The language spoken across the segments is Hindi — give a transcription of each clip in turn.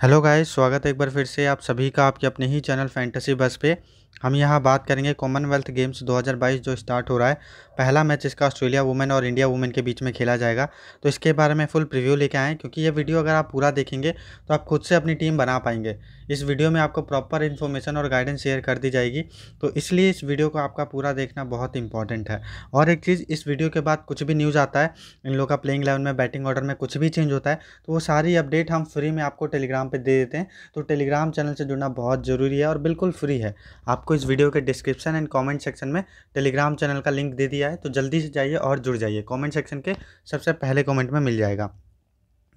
हेलो गाइस, स्वागत है एक बार फिर से आप सभी का आपके अपने ही चैनल फैंटेसी बस पे। हम यहाँ बात करेंगे कॉमनवेल्थ गेम्स 2022 जो स्टार्ट हो रहा है। पहला मैच इसका ऑस्ट्रेलिया वुमेन और इंडिया वुमेन के बीच में खेला जाएगा। तो इसके बारे में फुल प्रीव्यू लेके आएँ क्योंकि ये वीडियो अगर आप पूरा देखेंगे तो आप खुद से अपनी टीम बना पाएँगे। इस वीडियो में आपको प्रॉपर इन्फॉर्मेशन और गाइडेंस शेयर कर दी जाएगी। तो इसलिए इस वीडियो को आपका पूरा देखना बहुत इंपॉर्टेंट है। और एक चीज़, इस वीडियो के बाद कुछ भी न्यूज़ आता है, इन लोग का प्लेइंग लेवल में बैटिंग ऑर्डर में कुछ भी चेंज होता है तो वो सारी अपडेट हम फ्री में आपको टेलीग्राम पर दे देते हैं। तो टेलीग्राम चैनल से जुड़ना बहुत ज़रूरी है और बिल्कुल फ्री है। आपको इस वीडियो के डिस्क्रिप्शन एंड कमेंट सेक्शन में टेलीग्राम चैनल का लिंक दे दिया है तो जल्दी से जाइए और जुड़ जाइए। कमेंट सेक्शन के सबसे पहले कमेंट में मिल जाएगा।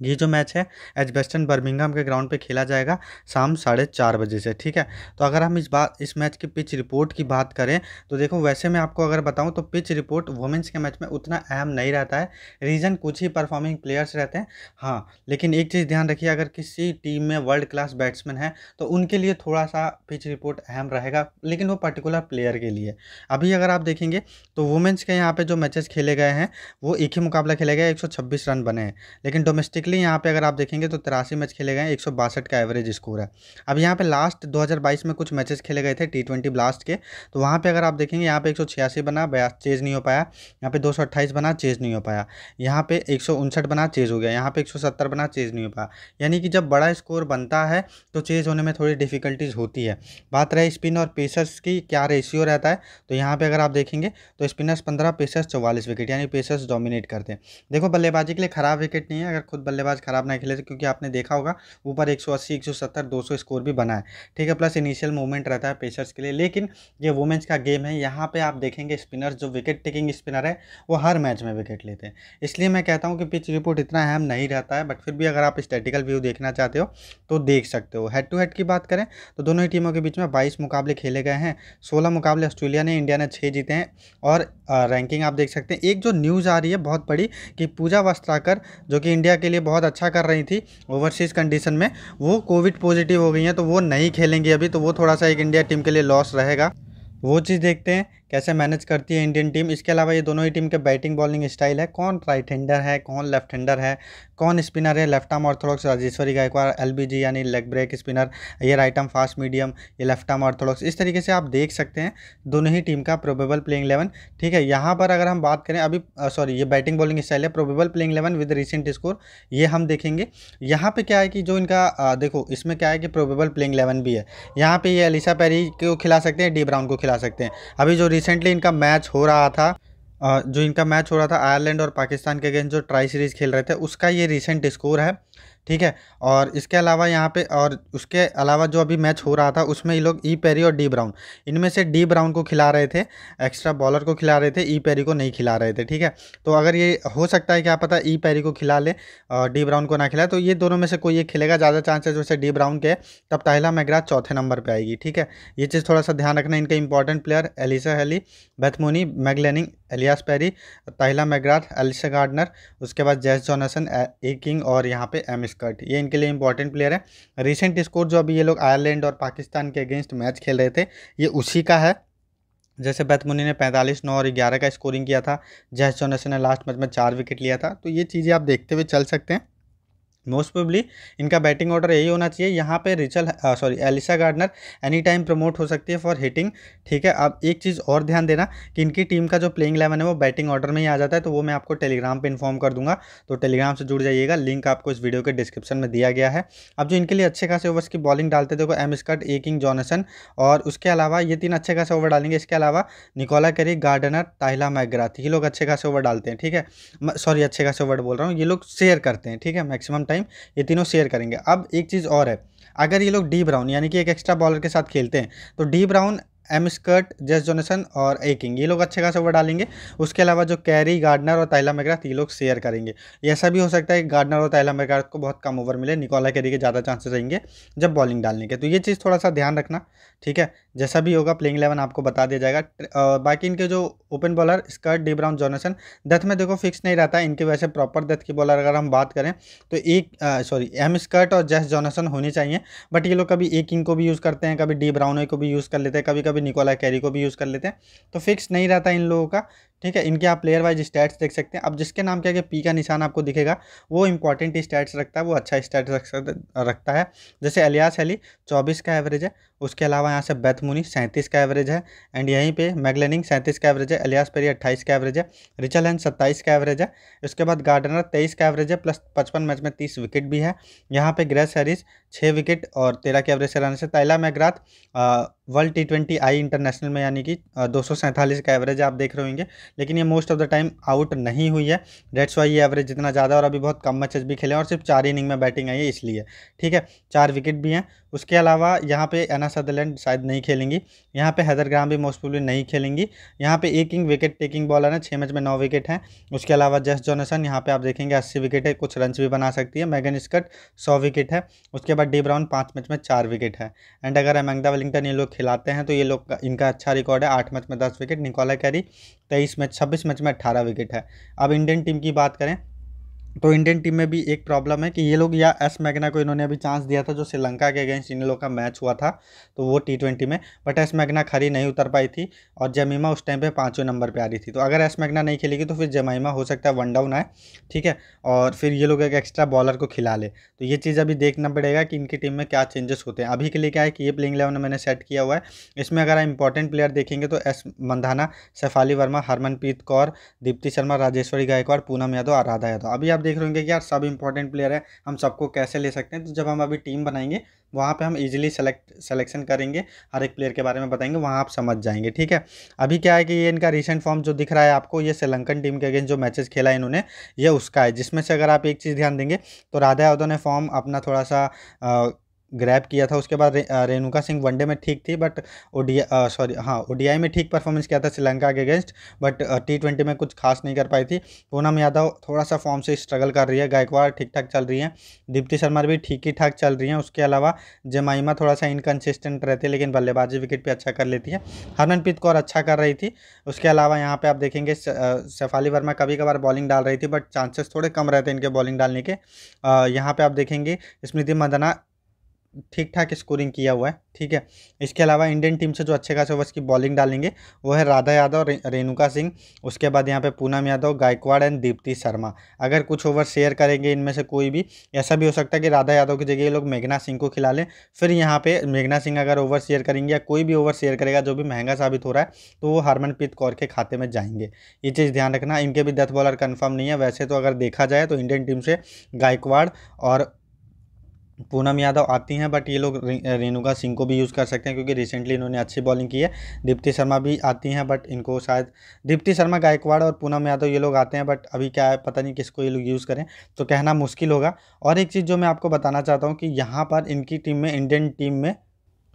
ये जो मैच है एजबेस्टन बर्मिंगम के ग्राउंड पे खेला जाएगा शाम साढ़े चार बजे से, ठीक है? तो अगर हम इस बात इस मैच की पिच रिपोर्ट की बात करें तो देखो वैसे मैं आपको अगर बताऊँ तो पिच रिपोर्ट वुमेंस के मैच में उतना अहम नहीं रहता है। रीज़न कुछ ही परफॉर्मिंग प्लेयर्स रहते हैं हाँ लेकिन एक चीज़ ध्यान रखिए, अगर किसी टीम में वर्ल्ड क्लास बैट्समैन है तो उनके लिए थोड़ा सा पिच रिपोर्ट अहम रहेगा, लेकिन वो पर्टिकुलर प्लेयर के लिए। अभी अगर आप देखेंगे तो वुमेंस के यहाँ पर जो मैचेस खेले गए हैं, वो एक ही मुकाबला खेले गए, एक रन बने हैं, लेकिन डोमेस्टिकली बेसिकली यहाँ पे अगर आप देखेंगे तो तिरासी मैच खेले गए एक सौ बासठ का एवरेज स्कोर है। अब यहाँ पे लास्ट 2022 में कुछ मैचेस खेले गए थे टी ट्वेंटी ब्लास्ट के। तो वहाँ पे अगर आप देखेंगे, यहाँ पे एक बना, बयास चेज नहीं हो पाया। यहाँ पे दो बना, चेज नहीं हो पाया। यहाँ पे एक बना, चेज हो गया। यहाँ पे एक बना, चेज नहीं हो पाया। यानी कि जब बड़ा स्कोर बनता है तो चेज होने में थोड़ी डिफिकल्टीज होती है। बात रहे स्पिन और पेसर्स की, क्या रेशियो रहता है? तो यहाँ पे अगर आप देखेंगे तो स्पिनर्स पंद्रह पेसर्स चौवालीस विकेट यानी पेसर्स डोमिनेट करते हैं। देखो बल्लेबाजी के लिए खराब विकेट नहीं है, अगर खुद बल्ले बल्लेबाज खराब नहीं खेले थे क्योंकि आपने देखा होगा, ऊपर 180 170 200 स्कोर भी बना है। ठीक है, प्लस इनिशियल मूवमेंट रहता है पेसर्स के लिए, लेकिन ये वुमेंस का गेम है। यहाँ पे आप देखेंगे स्पिनर्स, जो विकेट टेकिंग स्पिनर है, वो हर मैच में विकेट लेते हैं। इसलिए मैं कहता हूँ कि पिच रिपोर्ट इतना अहम नहीं रहता है, बट फिर भी अगर आप स्टेटिकल व्यू देखना चाहते हो तो देख सकते हो। हेड टू हेड की बात करें तो दोनों ही टीमों के बीच में बाईस मुकाबले खेले गए हैं। सोलह मुकाबले ऑस्ट्रेलिया ने, इंडिया ने छः जीते हैं। और रैंकिंग आप देख सकते हैं। एक जो न्यूज़ आ रही है, बहुत बड़ी, कि पूजा वस्त्राकर, जो कि इंडिया के लिए बहुत अच्छा कर रही थी ओवरसीज़ कंडीशन में। वो कोविड पॉजिटिव हो गई हैं तो वो नहीं खेलेंगी अभी तो वो थोड़ा सा एक इंडिया टीम के लिए लॉस रहेगा। वो चीज़ देखते हैं कैसे मैनेज करती है इंडियन टीम। इसके अलावा ये दोनों ही टीम के बैटिंग, बॉलिंग स्टाइल है। कौन राइट हैंडर है, कौन लेफ़्ट हैंडर है, कौन स्पिनर है। Left arm orthodox Rajeshwari Gayakwad L यानी लेग ब्रेक स्पिनर, ये राइट आर्म फास्ट मीडियम, ये लेफ़्ट आर्म ऑर्थोडॉक्स। इस तरीके से आप देख सकते हैं, दोनों ही टीम का प्रोबेबल प्लेइंग इलेवन। ठीक है, यहाँ पर अगर हम बात करें, अभी सॉरी, ये बैटिंग, बॉलिंग स्टाइल है, probable playing eleven with recent score, ये हम देखेंगे। यहाँ पे क्या है कि जो इनका देखो, इसमें क्या है कि प्रोबेबल प्लेइंग इलेवन भी है। यहाँ पे ये अलीसा पैरी को खिला सकते हैं, डी ब्राउन को खिला सकते हैं। अभी जो रिसेंटली इनका मैच हो रहा था जो इनका मैच हो रहा था आयरलैंड और पाकिस्तान के अगेंस्ट जो ट्राई सीरीज़ खेल रहे थे, उसका ये रिसेंट स्कोर है। ठीक है? और इसके अलावा यहाँ पे और उसके अलावा जो अभी मैच हो रहा था, उसमें ये लोग ई पेरी और डी ब्राउन। इनमें से डी ब्राउन को खिला रहे थे, एक्स्ट्रा बॉलर को खिला रहे थे, ई पेरी को नहीं खिला रहे थे, ठीक है? तो अगर ये हो सकता है क्या पता ई पेरी को खिला ले और डी ब्राउन को ना खिलाए तो ये दोनों में से कोई ये खिलेगा, ज़्यादा चांसेस वैसे डी ब्राउन के तब ताहिला मैगराज चौथे नंबर पर आएगी, ठीक है? ये चीज़ थोड़ा सा ध्यान रखना, इनका important player Alyssa Healy Beth Mooney Meg Lanning Ellyse Perry, Tahlia McGrath, Alisha Gardner, उसके बाद जैस जॉनसन, ए किंग और यहाँ पे एम स्कर्ट। ये इनके लिए इंपॉर्टेंट प्लेयर है। रिसेंट स्कोर जो अभी ये लोग आयरलैंड और पाकिस्तान के अगेंस्ट मैच खेल रहे थे, ये उसी का है। जैसे बैतमुनी ने पैंतालीस, नौ और ग्यारह का स्कोरिंग किया था, जैस जॉनसन ने लास्ट मैच में चार विकेट लिया था। तो ये चीज़ें आप देखते हुए चल सकते हैं। मोस्ट प्रोबली इनका बैटिंग ऑर्डर यही होना चाहिए। यहाँ पे Rachel sorry Alyssa Gardner any time promote हो सकती है फॉर हिटिंग ठीक है? अब एक चीज़ और ध्यान देना कि इनकी टीम का जो प्लेइंग इलेवन है, वो बैटिंग ऑर्डर में ही आ जाता है तो वो मैं आपको टेलीग्राम पे इन्फॉर्म कर दूँगा। तो टेलीग्राम से जुड़ जाइएगा लिंक आपको इस वीडियो के डिस्क्रिप्शन में दिया गया है। अब जो इनके लिए अच्छे खासे ओवर्स की बॉलिंग डालते देखो M Schutt A King Johnson और उसके अलावा ये तीन अच्छे खासे ओवर डालेंगे। इसके अलावा निकोला करी गार्डनर ताहिला मैगराथ ये लोग अच्छे खासे ओवर डालते हैं, ठीक है? सॉरी अच्छे खासे ओवर बोल रहा हूँ, ये लोग शेयर करते हैं, ठीक है? मैक्सिमम टाइम ये तीनों शेयर करेंगे। अब एक चीज़ और है। अगर ये लोग डी ब्राउन यानी कि एक एक्स्ट्रा बॉलर के साथ खेलते हैं तो D Brown M Schutt, Jess Jonassen और ए किंग। ये लोग अच्छे खासे ओवर डालेंगे। उसके अलावा जो कैरी, गार्डनर और ताइला मैग्राथ, ये लोग शेयर करेंगे। ऐसा भी हो सकता है कि गार्डनर और ताइला मैग्राथ को बहुत कम ओवर मिले, निकोला कैरी के ज़्यादा चांसेस रहेंगे जब बॉलिंग डालने के। तो ये चीज़ थोड़ा सा ध्यान रखना, ठीक है? जैसा भी होगा प्लेइंग इलेवन आपको बता दिया जाएगा। बाकी इनके जो open bowler Schutt, D Brown, Johnson death में देखो फिक्स नहीं रहता इनके वैसे प्रॉपर डेथ की बॉलर अगर हम बात करें तो एक सॉरी एम स्कर्ट और जेस जॉनसन होनी चाहिए। बट ये लोग कभी ए किंग को भी यूज़ करते हैं, कभी डी ब्राउन को भी यूज़ कर लेते हैं कभी कभी कभी निकोला कैरी को भी यूज़ कर लेते हैं। तो फिक्स नहीं रहता इन लोगों का। ठीक है? इनके आप प्लेयर वाइज स्टैट्स देख सकते हैं। अब जिसके नाम क्या है पी का निशान आपको दिखेगा, वो इंपॉर्टेंट स्टैट्स रखता है, वो अच्छा स्टैट्स रखता है। जैसे अलियास अली चौबीस का एवरेज है। उसके अलावा यहाँ से बेथ मुनी सैंतीस का एवरेज है, एंड यहीं पे मैगलेनिंग सैंतीस का एवरेज है अलियास पेरी अट्ठाईस का एवरेज है, रिचल हैंड सत्ताईस का एवरेज है, उसके बाद गार्डनर तेईस का एवरेज है, प्लस पचपन मैच में तीस विकेट भी है। यहाँ पे ग्रेस हैरिस छः विकेट और तेरह के एवरेज से रहने से। Tahlia McGrath world T twenty I international में यानी कि दो सौ सैंतालीस का एवरेज आप देख रहे होंगे, लेकिन ये most of the time out नहीं हुई है। डेट्स वाई ये एवरेज जितना ज़्यादा और अभी बहुत कम मैचेस भी खेले हैं, और सिर्फ़ चार इनिंग में बैटिंग आई है, इसलिए। ठीक है, चार विकेट भी हैं। उसके अलावा यहाँ पे एना सदरलैंड शायद नहीं खेलेंगी। यहाँ पे हैदर ग्राम भी मोस्ट प्रोबली नहीं खेलेंगी। यहाँ पे एक इंग विकेट टेकिंग बॉलर है छः मैच में नौ विकेट हैं। उसके अलावा जस जॉनसन यहाँ पे आप देखेंगे अस्सी विकेट है, कुछ रन भी बना सकती है। मैगन स्कट सौ विकेट है। उसके बाद डी ब्राउन पाँच मैच में चार विकेट है। एंड अगर एमंगदा वेलिंगटन ये लोग खिलाते हैं तो ये लोग इनका अच्छा रिकॉर्ड है। आठ मैच में दस विकेट निकोला कैरी तेईस मैच छब्बीस मैच में अट्ठारह विकेट है। अब इंडियन टीम की बात करें तो इंडियन टीम में भी एक प्रॉब्लम है कि ये लोग या एस मैगना को इन्होंने अभी चांस दिया था, जो श्रीलंका के अगेंस्ट इन लोग का मैच हुआ था तो वो टी ट्वेंटी में बट एस मैगना खरी नहीं उतर पाई थी और जमीमा उस टाइम पे पाँचवें नंबर पे आ रही थी। तो अगर एस मैगना नहीं खेलेगी तो फिर जमीमा हो सकता है वन डाउन आए, ठीक है? और फिर ये लोग एक एक्स्ट्रा बॉलर को खिला ले। तो ये चीज़ अभी देखना पड़ेगा कि इनकी टीम में क्या चेंजेस होते हैं। अभी के लिए क्या है कि ये प्लेइंग इलेवन मैंने सेट किया हुआ है। इसमें अगर आप इंपॉर्टेंट प्लेयर देखेंगे तो एस मंधाना सैफाली वर्मा हरमनप्रीत कौर दीप्ति शर्मा राजेश्वरी गायकवाड़ पूनम यादव आराधा यादव अभी आप देख रहे होंगे कि यार सब इंपॉर्टेंट प्लेयर है, हम सबको कैसे ले सकते हैं? तो जब हम अभी टीम बनाएँगे, वहाँ पे हम इजीली सेलेक्ट सेलेक्शन करेंगे, हर एक प्लेयर के बारे में बताएँगे, वहाँ आप समझ जाएँगे, ठीक है? अभी क्या है कि ये इनका रिसेंट फॉर्म जो दिख रहा है आपको, ये श्रीलंकन टीम के अगेंस्ट जो मैचेस खेला है इन्होंने, ये उसका है, जिसमें से अगर आप एक चीज़ ध्यान देंगे तो राधा यादव ने फॉर्म अपना थोड़ा सा ग्रैब किया था उसके बाद रे, रेणुका सिंह वनडे में ठीक थी बट ओडिया सॉरी हाँ ओडीआई में ठीक परफॉर्मेंस किया था श्रीलंका के अगेंस्ट बट टी ट्वेंटी में कुछ खास नहीं कर पाई थी। पूनम यादव थोड़ा सा फॉर्म से स्ट्रगल कर रही है गायकवाड़ ठीक ठाक चल रही है दीप्ति शर्मा भी ठीक ही ठाक चल रही हैं उसके अलावा जमाइमा थोड़ा सा इनकन्सिस्टेंट रहती है लेकिन बल्लेबाजी विकेट पर अच्छा कर लेती है। हरमनप्रीत कौर अच्छा कर रही थी उसके अलावा यहाँ पर आप देखेंगे सफाली वर्मा कभी कभार बॉलिंग डाल रही थी बट चांसेस थोड़े कम रहते हैं इनके बॉलिंग डालने के। यहाँ पर आप देखेंगे स्मृति मंदना ठीक ठाक स्कोरिंग किया हुआ है ठीक है? इसके अलावा इंडियन टीम से जो अच्छे खासे ओवर्स की बॉलिंग डालेंगे वो है राधा यादव रे, रेणुका सिंह उसके बाद यहाँ पे पूनम यादव गायकवाड़ एंड दीप्ति शर्मा। अगर कुछ ओवर शेयर करेंगे इनमें से कोई भी ऐसा भी हो सकता है कि राधा यादव की जगह ये लोग मेघना सिंह को खिला लें फिर यहाँ पर मेघना सिंह अगर ओवर शेयर करेंगे या कोई भी ओवर शेयर करेगा जो भी महँगा साबित हो रहा है तो वो हरमनप्रीत कौर के खाते में जाएँगे। ये चीज़ ध्यान रखना इनके भी डेथ बॉलर कन्फर्म नहीं है। वैसे तो अगर देखा जाए तो इंडियन टीम से गायकवाड़ और पूनम यादव आती हैं बट ये लोग रेणुका सिंह को भी यूज़ कर सकते हैं, क्योंकि रिसेंटली इन्होंने अच्छी बॉलिंग की है। दीप्ति शर्मा भी आती हैं बट इनको शायद, दीप्ति शर्मा, गायकवाड़ और पूनम यादव ये लोग आते हैं बट अभी क्या है, पता नहीं किसको ये लोग यूज़ करें तो कहना मुश्किल होगा। और एक चीज़ जो मैं आपको बताना चाहता हूँ कि यहाँ पर इनकी टीम में इंडियन टीम में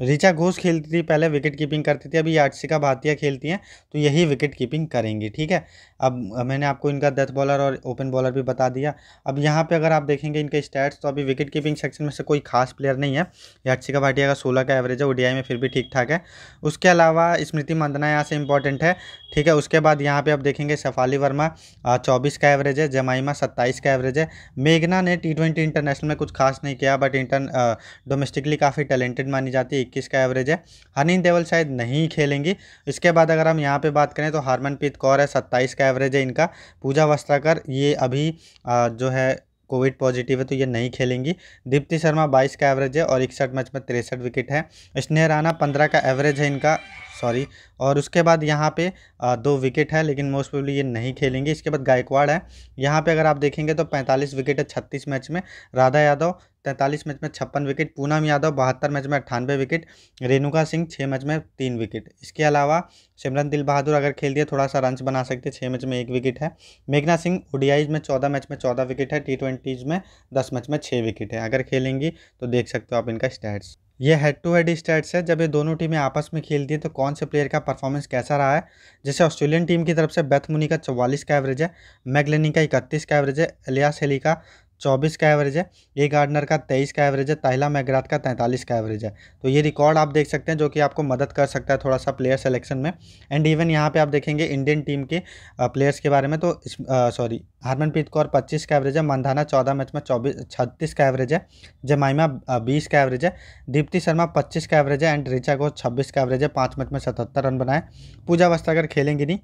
ऋचा घोष खेलती थी, पहले विकेट कीपिंग करती थी, अभी आर्टिका भातिया खेलती हैं तो यही विकेट कीपिंग करेंगी, ठीक है? अब मैंने आपको इनका डेथ बॉलर और ओपन बॉलर भी बता दिया। अब यहाँ पे अगर आप देखेंगे इनके स्टैट्स तो अभी विकेट कीपिंग सेक्शन में से कोई खास प्लेयर नहीं है। याचिका भाटिया का सोलह का एवरेज है ओडीआई में फिर भी ठीक ठाक है। उसके अलावा स्मृति मंदना यहाँ से इंपॉर्टेंट है, ठीक है? उसके बाद यहाँ पर आप देखेंगे सफाली वर्मा चौबीस का एवरेज है, जमाइमा सत्ताईस का एवरेज है। मेघना ने टी इंटरनेशनल में कुछ खास नहीं किया बट इंटर डोमेस्टिकली काफ़ी टैलेंटेड मानी जाती है इक्कीस का एवरेज है। हनी देवल शायद नहीं खेलेंगी। इसके बाद अगर हम यहाँ पे बात करें तो हरमनप्रीत कौर है, सत्ताईस का एवरेज है इनका। पूजा वस्त्राकर, ये अभी जो है कोविड पॉजिटिव है तो ये नहीं खेलेंगी। दीप्ति शर्मा बाईस का एवरेज है और इकसठ मैच में तिरसठ विकेट है। स्नेह राना पंद्रह का एवरेज है इनका सॉरी और उसके बाद यहाँ पे दो विकेट है, लेकिन मोस्ट प्रोबली ये नहीं खेलेंगे। इसके बाद गायकवाड़ है। यहाँ पे अगर आप देखेंगे तो पैंतालीस विकेट है छत्तीस मैच में। राधा यादव तैंतालीस मैच में छप्पन विकेट, पूनम यादव बहत्तर मैच में अट्ठानवे विकेट, रेणुका सिंह छः मैच में तीन विकेट। इसके अलावा सिमरन दिल बहादुर अगर खेल दिए थोड़ा सा रन बना सकते छः मैच में एक विकेट है। मेघना सिंह ओडियाईज में चौदह मैच में चौदह विकेट है टी ट्वेंटीज़ में दस मैच में छः विकेट है। अगर खेलेंगी तो देख सकते हो आप इनका स्टैट्स ये हेड टू हेड स्टैट्स है, जब ये दोनों टीमें आपस में खेलती है तो कौन से प्लेयर का परफॉर्मेंस कैसा रहा है? जैसे ऑस्ट्रेलियन टीम की तरफ़ से बेथ मुनी का चौवालीस का एवरेज है मैगलेनी का इकतीस का एवरेज है एलियास हेली का चौबीस का एवरेज है ए गार्डनर का तेईस का एवरेज है, ताहिला मैगरात का तैंतालीस का एवरेज है। तो ये रिकॉर्ड आप देख सकते हैं, जो कि आपको मदद कर सकता है थोड़ा सा प्लेयर सिलेक्शन में। एंड इवन यहाँ पे आप देखेंगे इंडियन टीम के प्लेयर्स के बारे में तो सॉरी, हरमनप्रीत कौर पच्चीस का एवरेज है, मंधाना चौदह मैच में चौबीस, छत्तीस का एवरेज है, जमाइमा बीस का एवरेज है, दीप्ति शर्मा पच्चीस का एवरेज है, एंड रिचा घोष छब्बीस का एवरेज है, पाँच मैच में सतहत्तर रन बनाए। पूजा अगर खेलेंगे नहीं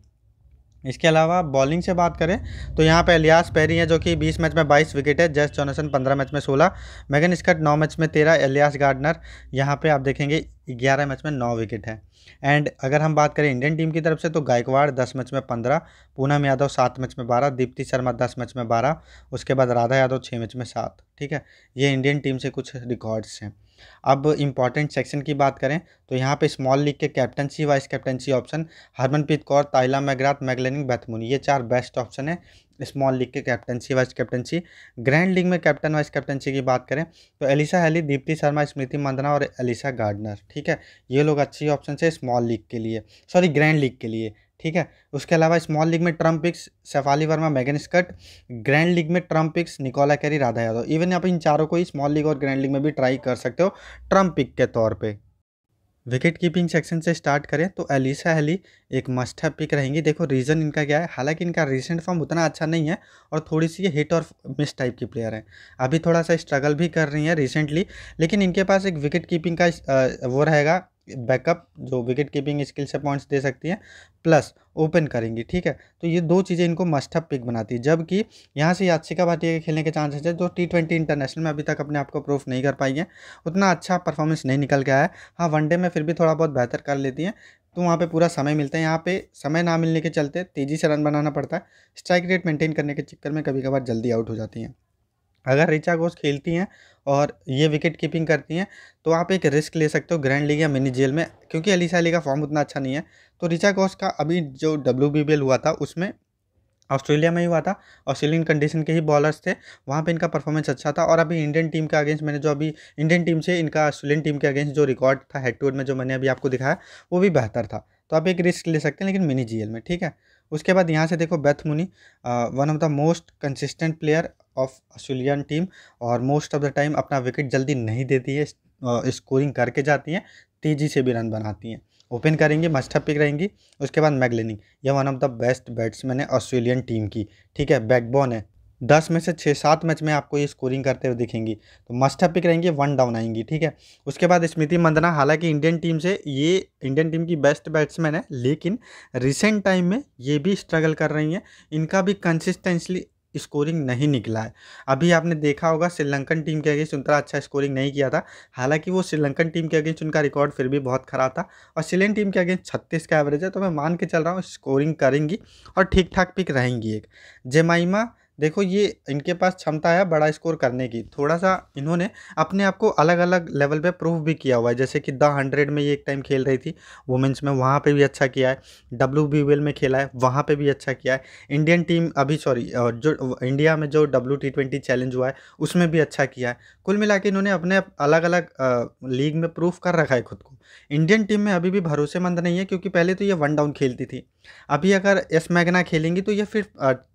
इसके अलावा बॉलिंग से बात करें तो यहाँ पे एलियास पेरी है जो कि 20 मैच में 22 विकेट है, जस जॉनसन 15 मैच में 16 मैगन स्कट 9 मैच में 13 एलियास गार्डनर यहाँ पे आप देखेंगे 11 मैच में 9 विकेट है। एंड अगर हम बात करें इंडियन टीम की तरफ़ से तो गायकवाड़ 10 मैच में 15 पूनम यादव 7 मैच में 12 दीप्ति शर्मा 10 मैच में 12 उसके बाद राधा यादव 6 मैच में 7 ठीक है? ये इंडियन टीम से कुछ रिकॉर्ड्स हैं। अब इंपॉर्टेंट सेक्शन की बात करें तो यहाँ पे स्मॉल लीग के captaincy vice captaincy option Harmanpreet Kaur, Tahlia McGrath Meg Lanning Beth Mooney ये चार बेस्ट ऑप्शन है स्मॉल लीग के captaincy vice captaincy grand league में कैप्टन वाइस कैप्टनसी की बात करें तो एलिसा हैली, दीप्ति शर्मा, स्मृति मंदना और एलिसा गार्डनर, ठीक है? ये लोग अच्छी ऑप्शन है स्मॉल लीग के लिए सॉरी ग्रैंड लीग के लिए। ठीक है? उसके अलावा स्मॉल लीग में trump picks Shafali Verma, Megan Schutt, grand league में trump picks, Nicola Carey, Radha Yadav. Even आप इन चारों को ही स्मॉल लीग और ग्रैंड लीग में भी ट्राई कर सकते हो ट्रंप पिक के तौर पर विकेट कीपिंग सेक्शन से स्टार्ट करें तो एलिसा हेली एक मस्ट है पिक रहेंगी। देखो रीज़न इनका क्या है? हालाँकि इनका रिसेंट फॉर्म उतना अच्छा नहीं है और थोड़ी सी ये हिट और मिस टाइप की प्लेयर हैं। अभी थोड़ा सा स्ट्रगल भी कर रही हैं रिसेंटली लेकिन इनके पास एक विकेट कीपिंग का वो रहेगा बैकअप जो विकेट कीपिंग स्किल से पॉइंट्स दे सकती हैं, प्लस ओपन करेंगी, ठीक है? तो ये दो चीज़ें इनको मस्ट अप पिक बनाती है, जबकि यहाँ से याचिका भाटिया के खेलने के चांसेस है, जो टी ट्वेंटी इंटरनेशनल में अभी तक अपने आप को प्रूफ नहीं कर पाई है, उतना अच्छा परफॉर्मेंस नहीं निकल के आया है। हाँ वनडे में फिर भी थोड़ा बहुत बेहतर कर लेती हैं तो वहाँ पे पूरा समय मिलता है, यहाँ पे समय ना मिलने के चलते तेज़ी से रन बनाना पड़ता है स्ट्राइक रेट मेंटेन करने के चक्कर में कभी कभार जल्दी आउट हो जाती हैं। अगर रिचा घोष खेलती हैं और ये विकेट कीपिंग करती हैं तो आप एक रिस्क ले सकते हो ग्रैंड लीग या मिनी जेल में, क्योंकि अलीसा अली का फॉर्म उतना अच्छा नहीं है। तो रिचा घोष का अभी जो डब्ल्यूबीबीएल हुआ था, उसमें ऑस्ट्रेलिया में ही हुआ था ऑस्ट्रेलियन कंडीशन के ही बॉलर्स थे, वहाँ पे इनका परफॉर्मेंस अच्छा था और अभी इंडियन टीम के अगेंस्ट मैंने जो अभी, इंडियन टीम से इनका ऑस्ट्रेलियन टीम के अगेंस्ट जो रिकॉर्ड था, हेड टू हेड में जो मैंने अभी आपको दिखाया, वो भी बेहतर था। तो आप एक रिस्क ले सकते हैं लेकिन मिनी जीएल में, ठीक है? उसके बाद यहाँ से देखो Beth Mooney one of the most consistent player of Australian team और मोस्ट ऑफ़ द टाइम अपना विकेट जल्दी नहीं देती है स्कोरिंग करके जाती हैं, तेज़ी से भी रन बनाती हैं। ओपन करेंगी मस्ट पिक रहेंगी, उसके बाद मैगलिनिंग यह one of the best batsman है ऑस्ट्रेलियन टीम की, ठीक है बैकबोन है। दस में से छः, सात मैच में आपको ये स्कोरिंग करते हुए दिखेंगी। तो मस्ट पिक रहेंगी वन डाउन आएँगी, ठीक है? उसके बाद स्मृति मंदना, हालाँकि इंडियन टीम से ये इंडियन टीम की बेस्ट बैट्समैन है, लेकिन रिसेंट टाइम में ये भी स्ट्रगल कर रही हैं। इनका भी कंसिस्टेंसली स्कोरिंग नहीं निकला है। अभी आपने देखा होगा श्रीलंकन टीम के अगेंस्ट उतना अच्छा स्कोरिंग नहीं किया था। हालाँकि वो श्रीलंकन टीम के अगेंस्ट उनका रिकॉर्ड फिर भी बहुत ख़राब था। और ऑस्ट्रेलियन टीम के अगेंस्ट छत्तीस का एवरेज है तो मैं मान के चल रहा हूँ स्कोरिंग करेंगी और ठीक ठाक पिक रहेंगी एक। जेमाइमा देखो ये इनके पास क्षमता है बड़ा स्कोर करने की। थोड़ा सा इन्होंने अपने आप को अलग अलग लेवल पे प्रूव भी किया हुआ है। जैसे कि द हंड्रेड में ये एक टाइम खेल रही थी वुमेंस में वहाँ पे भी अच्छा किया है। डब्ल्यू बी वेल में खेला है, वहाँ पे भी अच्छा किया है। इंडियन टीम अभी सॉरी जो, इंडिया में जो डब्ल्यू टी ट्वेंटी चैलेंज हुआ है, उसमें भी अच्छा किया है। कुल मिला इन्होंने अपने अलग अलग लीग में प्रूफ कर रखा है खुद को। इंडियन टीम में अभी भी भरोसेमंद नहीं है क्योंकि पहले तो ये वन डाउन खेलती थी। अभी अगर एस मैगना खेलेंगी तो ये फिर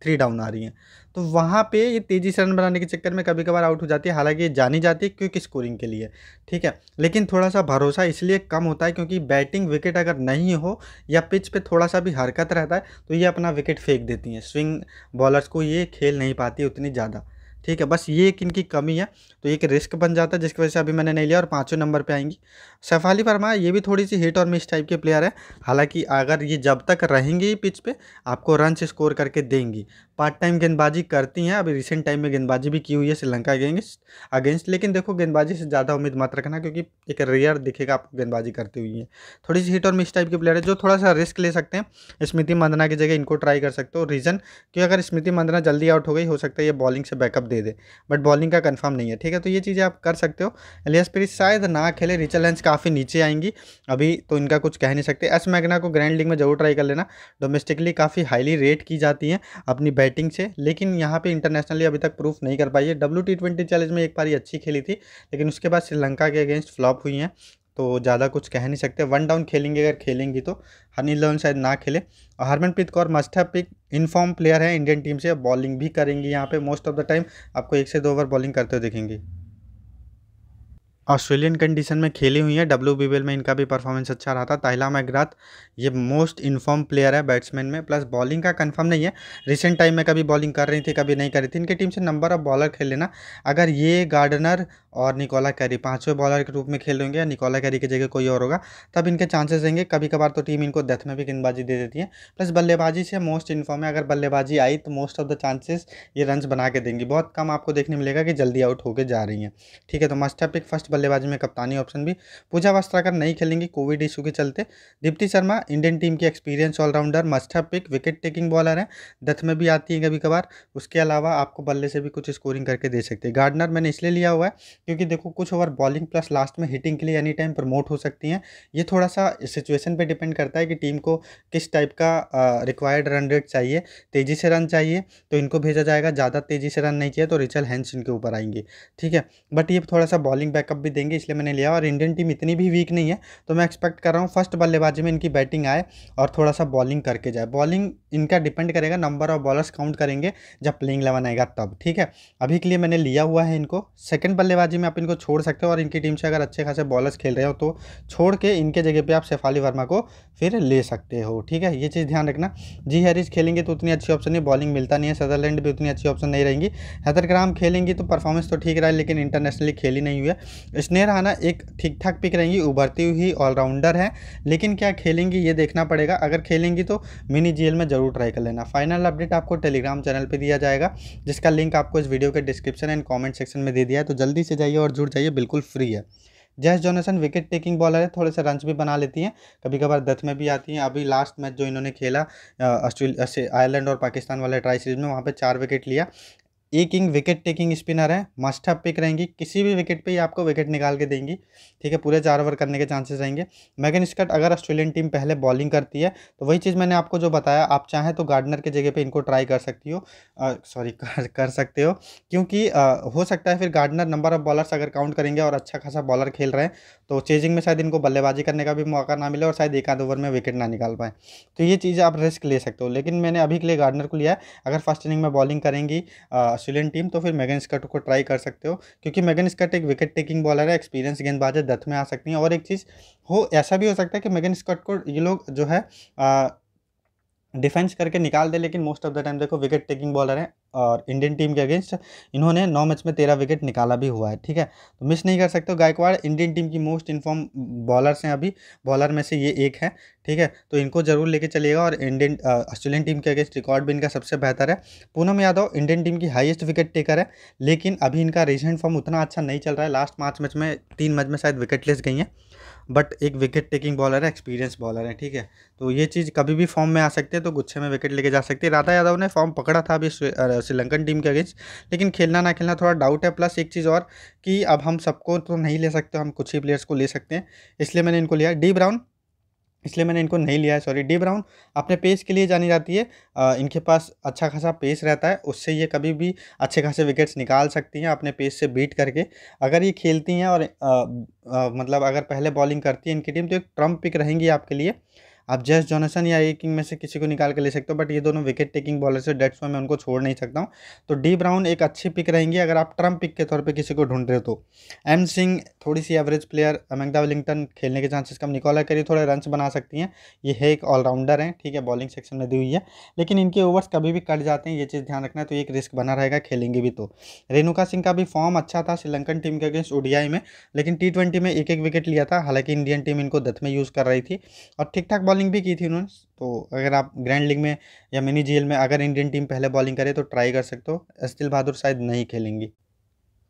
थ्री डाउन आ रही हैं। तो वहाँ पे ये तेज़ी से रन बनाने के चक्कर में कभी कभार आउट हो जाती है। हालाँकि ये जानी जाती है क्योंकि स्कोरिंग के लिए, ठीक है? लेकिन थोड़ा सा भरोसा इसलिए कम होता है क्योंकि बैटिंग विकेट अगर नहीं हो या पिच पे थोड़ा सा भी हरकत रहता है तो ये अपना विकेट फेंक देती हैं। स्विंग बॉलर्स को ये खेल नहीं पाती उतनी ज़्यादा। ठीक है, बस ये एक इनकी कमी है तो एक रिस्क बन जाता है जिसकी वजह से अभी मैंने नहीं लिया और पाँचों नंबर पे आएँगी। सैफाली वर्मा, ये भी थोड़ी सी हिट और मिस टाइप के प्लेयर है। हालाँकि अगर ये जब तक रहेंगी पिच पे, आपको रन स्कोर करके देंगी। पार्ट टाइम गेंदबाजी करती हैं, अभी रिसेंट टाइम में गेंदबाजी भी की हुई है श्रीलंका अगेंस्ट अगेंस्ट लेकिन देखो गेंदबाजी से ज़्यादा उम्मीद मत रखना क्योंकि एक रेयर दिखेगा आपको गेंदबाजी करती हुई है। थोड़ी सी हिट और मिस टाइप के प्लेयर है, जो थोड़ा सा रिस्क ले सकते हैं। स्मृति मंदना की जगह इनको ट्राई कर सकते हो। रीज़न कि अगर स्मृति मंदना जल्दी आउट हो गई, हो सकता है ये बॉलिंग से बैकअप दे दे दे बट बॉलिंग का कंफर्म नहीं है, ठीक है? तो ये चीज़ें आप कर सकते हो। एलियस पेरिस शायद ना खेले रिचल लेंस काफ़ी नीचे आएँगी। अभी तो इनका कुछ कह नहीं सकते। एस मैगना को ग्रैंड लीग में ज़रूर ट्राई कर लेना। डोमेस्टिकली काफ़ी हाईली रेट की जाती हैं अपनी बैटिंग से, लेकिन यहाँ पे इंटरनेशनली अभी तक प्रूफ नहीं कर पाई है। डब्ल्यू चैलेंज में एक बार अच्छी खेली थी, लेकिन उसके बाद श्रीलंका के अगेंस्ट फ्लॉप हुई हैं। तो ज़्यादा कुछ कह नहीं सकते। वन डाउन खेलेंगे, अगर खेलेंगी तो। हनी लोन शायद ना खेले। और Harmanpreet Kaur must have pick in form player है इंडियन टीम से। बॉलिंग भी करेंगी यहाँ पे। मोस्ट ऑफ़ द टाइम आपको एक से दो ओवर बॉलिंग करते हुए दिखेंगी। ऑस्ट्रेलियन कंडीशन में खेली हुई है। डब्ल्यू में इनका भी परफॉर्मेंस अच्छा रहा था। ताहिला मैगरात ये मोस्ट इन्फॉर्म प्लेयर है बैट्समैन में। प्लस बॉलिंग का कंफर्म नहीं है। रिसेंट टाइम में कभी बॉलिंग कर रही थी, कभी नहीं कर रही थी। इनकी टीम से नंबर ऑफ़ बॉलर खेल लेना। अगर ये गार्डनर और निकोला कैरी पाँचवें बॉलर के रूप में खेल होंगे या निकोला कैरी की जगह कोई और होगा, तब इनके चांसेस रहेंगे। कभी कभार तो टीम इनको डेथ में भी गेंदबाजी दे देती है। प्लस बल्लेबाजी से मोस्ट इन्फॉर्म है। अगर बल्लेबाजी आई तो मोस्ट ऑफ़ द चांसेस ये रन बना के देंगी। बहुत कम आपको देखने मिलेगा कि जल्दी आउट होकर जा रही हैं। ठीक है तो मस्ट पिक फ़र्स्ट बल्लेबाजी में कप्तानी ऑप्शन भी। पूजा वस्त्राकर नहीं खेलेंगी कोविड इशू के चलते। दीप्ति शर्मा, इंडियन टीम की experience all rounder, must pick, wicket taking bowler है। डेथ में भी आती है कभी कभार। उसके अलावा आपको बल्ले से भी कुछ स्कोरिंग करके दे सकते हैं। गार्डनर मैंने इसलिए लिया हुआ है क्योंकि देखो कुछ ओवर बॉलिंग प्लस लास्ट में हिटिंग के लिए एनी टाइम प्रमोट हो सकती हैं। ये थोड़ा सा सिचुएशन पर डिपेंड करता है कि टीम को किस टाइप का रिक्वायर्ड रन रेट चाहिए। तेज़ी से रन चाहिए तो इनको भेजा जाएगा। ज़्यादा तेज़ी से रन नहीं चाहिए तो रिचल हैंस इनके ऊपर आएँगे। ठीक है, बट ये थोड़ा सा बॉलिंग बैकअप भी देंगे, इसलिए मैंने लिया और इंडियन टीम इतनी भी वीक नहीं है तो मैं एक्सपेक्ट कर रहा हूँ फ़र्स्ट बल्लेबाजी में इनकी बैटिंग आए और थोड़ा सा बॉलिंग करके जाए। बॉलिंग इनका डिपेंड करेगा नंबर ऑफ़ बॉलर्स काउंट करेंगे जब प्लेइंग इलेवन आएगा तब, ठीक है? अभी के लिए मैंने लिया हुआ है इनको। सेकंड बल्लेबाजी में आप इनको छोड़ सकते हो और इनकी टीम से अगर अच्छे खासे बॉलर्स खेल रहे हो तो छोड़ के इनके जगह पर आप शेफाली वर्मा को फिर ले सकते हो, ठीक है? ये चीज़ ध्यान रखना। जी हैरिस खेलेंगे तो उतनी अच्छी ऑप्शन नहीं बॉलिंग मिलता नहीं है। सदरलैंड भी उतनी अच्छी ऑप्शन नहीं रहेंगी। हैदरग्राम खेलेंगी तो परफॉर्मेंस तो ठीक रहा है, लेकिन इंटरनेशनली खेली नहीं हुई है। स्नेह राना एक ठीक ठाक पिक रहेंगी, उभरती हुई ऑलराउंडर है, लेकिन क्या खेलेंगी ये देखना पड़ेगा। अगर खेलेंगी तो मिनी जीएल में ज़रूर ट्राई कर लेना। फाइनल अपडेट आपको टेलीग्राम चैनल पर दिया जाएगा, जिसका लिंक आपको इस वीडियो के डिस्क्रिप्शन एंड कॉमेंट सेक्शन में दे दिया है। तो जल्दी से जाइए और जुड़ जाइए, बिल्कुल फ्री है। जैस जॉनसन विकेट टेकिंग बॉलर है, थोड़े से रन्स भी बना लेती हैं। कभी कभार दस में भी आती हैं। अभी लास्ट मैच जो इन्होंने खेला ऑस्ट्रेलिया आयरलैंड और पाकिस्तान वाले ट्राई सीरीज़ में, वहाँ पे चार विकेट लिया। A king wicket taking spinner है मस्ट हैव पिक रहेंगी किसी भी विकेट पे ही आपको विकेट निकाल के देंगी ठीक है पूरे चार ओवर करने के चांसेस रहेंगे। मैगन स्कट अगर ऑस्ट्रेलियन टीम पहले बॉलिंग करती है तो वही चीज़ मैंने आपको जो बताया आप चाहें तो गार्डनर के जगह पे इनको ट्राई कर सकती हो सॉरी कर, कर सकते हो क्योंकि आ, हो सकता है फिर गार्डनर नंबर ऑफ़ बॉलर्स अगर काउंट करेंगे और अच्छा खासा बॉलर खेल रहे हैं तो चेजिंग में शायद इनको बल्लेबाजी करने का भी मौका ना मिले और शायद एक आध ओवर में विकेट ना निकाल पाए। तो ये चीज़ आप रिस्क ले सकते हो लेकिन मैंने अभी के लिए गार्डनर को लिया है अगर फ़र्स्ट इनिंग में बॉलिंग करेंगी ऑस्ट्रेलियन टीम तो फिर मैगन स्कट को ट्राई कर सकते हो। क्योंकि मैगन स्कट एक विकेट टेकिंग बॉलर है एक्सपीरियंस गेंदबाज है दथ में आ सकती हैं। और एक चीज़, हो, ऐसा भी हो सकता है कि मैगन स्कट को ये लोग जो है डिफेंस करके निकाल दे, लेकिन मोस्ट ऑफ़ द टाइम देखो विकेट टेकिंग बॉलर है और इंडियन टीम के अगेंस्ट इन्होंने नौ मैच में तेरह विकेट निकाला भी हुआ है, ठीक है? तो मिस नहीं कर सकते गायकवाड़। इंडियन टीम की मोस्ट इन्फॉर्म बॉलर्स हैं अभी बॉलर में से ये एक है, ठीक है? तो इनको ज़रूर लेके चलिएगा और इंडियन ऑस्ट्रेलियन टीम के अगेंस्ट रिकॉर्ड भी इनका सबसे बेहतर है। पूनम यादव इंडियन टीम की हाईएस्ट विकेट टेकर है, लेकिन अभी इनका रिसेंट फॉर्म उतना अच्छा नहीं चल रहा है। लास्ट पाँच मैच में तीन मैच में शायद विकेट लेस गई हैं। बट एक विकेट टेकिंग बॉलर है, एक्सपीरियंस बॉलर है, ठीक है। तो ये चीज़ कभी भी फॉर्म में आ सकते हैं तो गुच्छे में विकेट लेके जा सकते हैं। राधा यादव ने फॉर्म पकड़ा था अभी श्रीलंकन टीम के अगेंस्ट, लेकिन खेलना ना खेलना थोड़ा डाउट है। प्लस एक चीज़ और कि अब हम सबको तो नहीं ले सकते, हम कुछ ही प्लेयर्स को ले सकते हैं, इसलिए मैंने इनको लिया। डी ब्राउन इसलिए मैंने इनको नहीं लिया है सॉरी डी ब्राउन अपने पेस के लिए जानी जाती है। आ, इनके पास अच्छा खासा पेस रहता है उससे ये कभी भी अच्छे खासे विकेट्स निकाल सकती हैं अपने पेस से बीट करके। अगर ये खेलती हैं और आ, आ, मतलब अगर पहले बॉलिंग करती है इनकी टीम तो एक ट्रंप पिक रहेंगी आपके लिए। आप जेस जॉनसन या ए किंग में से किसी को निकाल के ले सकते हो बट ये दोनों विकेट टेकिंग बॉलर से डेट्स में मैं उनको छोड़ नहीं सकता हूँ। तो डी ब्राउन एक अच्छी पिक रहेंगी अगर आप ट्रंप पिक के तौर पर किसी को ढूंढ रहे हो तो। एम सिंह थोड़ी सी एवरेज प्लेयर अमेंगदा विलिंगटन खेलने के चांसेस कम निकोला करी थोड़े रन बना सकती हैं। ये है एक ऑलराउंडर हैं, ठीक है बॉलिंग सेक्शन में दी हुई है। लेकिन इनके ओवर्स कभी भी कट जाते हैं, ये चीज़ ध्यान रखना है तो एक रिस्क बना रहेगा, खेलेंगे भी तो। रेणुका सिंह का भी फॉर्म अच्छा था श्रीलंकन टीम के अगेंस्ट ओडियाई में, लेकिन टी में एक एक विकेट लिया था, हालाँकि इंडियन टीम इनको दत्त में यूज़ कर रही थी। और ठीक ठाक भी की थी उन्होंने। तो अगर आप ग्रैंड लीग में या मिनी जीएल में अगर इंडियन टीम पहले बॉलिंग करे तो ट्राई कर सकते हो। अस्तिल बहादुर शायद नहीं खेलेंगी।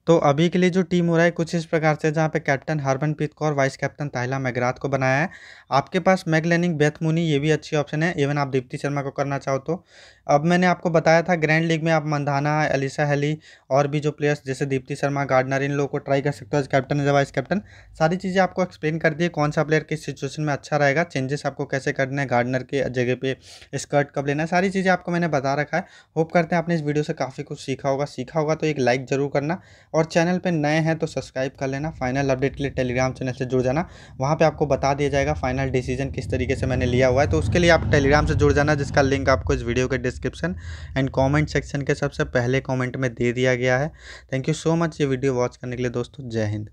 तो अभी के लिए जो टीम हो रहा है, कुछ इस प्रकार से जहाँ पे captain Harmanpreet Kaur vice captain Tahlia McGrath को बनाया है। आपके पास मैगलेनिंग बेथमुनी ये भी अच्छी ऑप्शन है। इवन आप दीप्ति शर्मा को करना चाहो तो। अब मैंने आपको बताया था ग्रैंड लीग में आप मंधाना अलीसा हेली और भी जो प्लेयर्स जैसे दीप्ति शर्मा, गार्डनर, इन लोगों को ट्राई कर सकते हो as captain as vice captain सारी चीज़ें आपको एक्सप्लेन कर दिए कौन सा प्लेयर किस सिचुएशन में अच्छा रहेगा चेंजेस आपको कैसे करना है, गार्डनर के जगह पे स्कर्ट कब लेना है, सारी चीज़ें आपको मैंने बता रखा है। होप करते हैं आपने इस वीडियो से काफ़ी कुछ सीखा होगा। सीखा होगा तो एक लाइक ज़रूर करना और चैनल पर नए हैं तो सब्सक्राइब कर लेना। फाइनल अपडेट के लिए टेलीग्राम चैनल से जुड़ जाना। वहाँ पर आपको बता दिया जाएगा फाइनल डिसीज़न किस तरीके से मैंने लिया हुआ है तो उसके लिए आप टेलीग्राम से जुड़ जाना, जिसका लिंक आपको इस वीडियो के डिस्क्रिप्शन एंड कॉमेंट सेक्शन के सबसे पहले कॉमेंट में दे दिया गया है। थैंक यू सो मच ये वीडियो वॉच करने के लिए दोस्तों, जय हिंद।